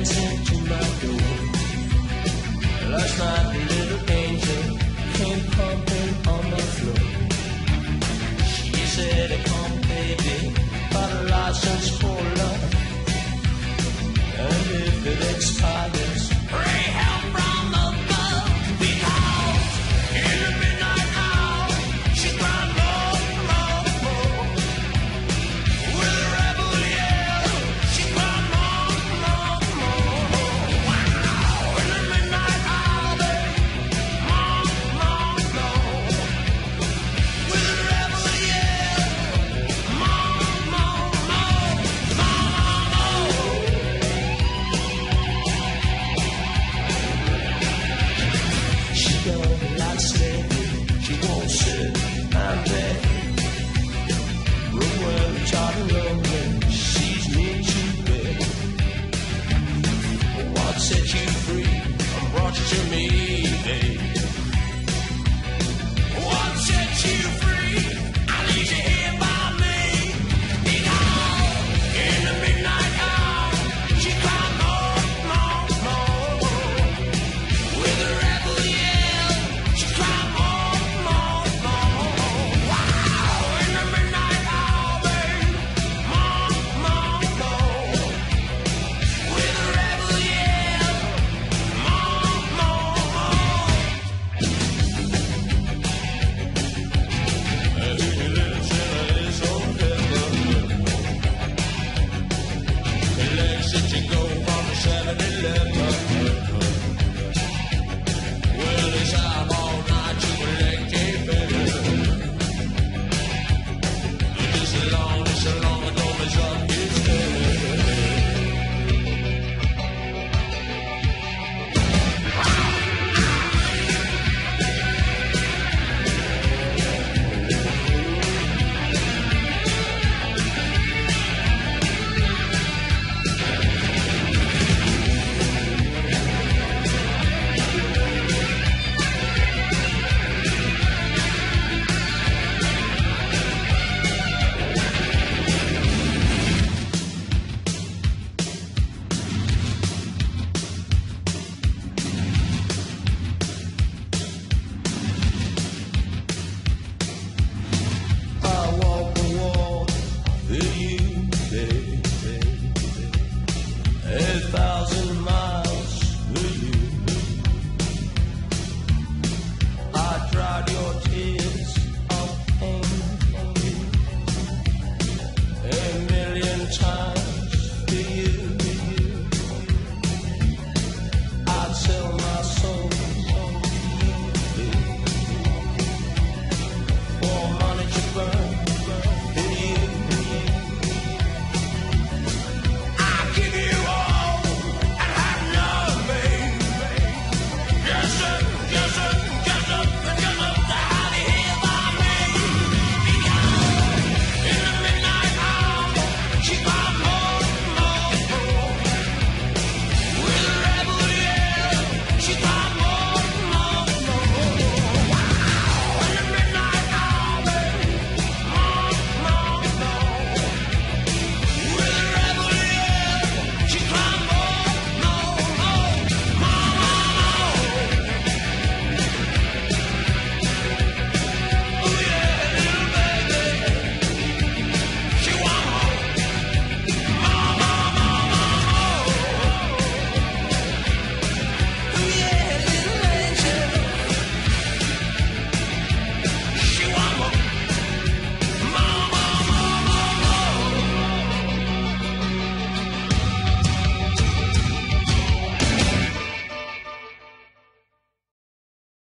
dancing to my door. Lost my to me.